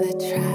the trap.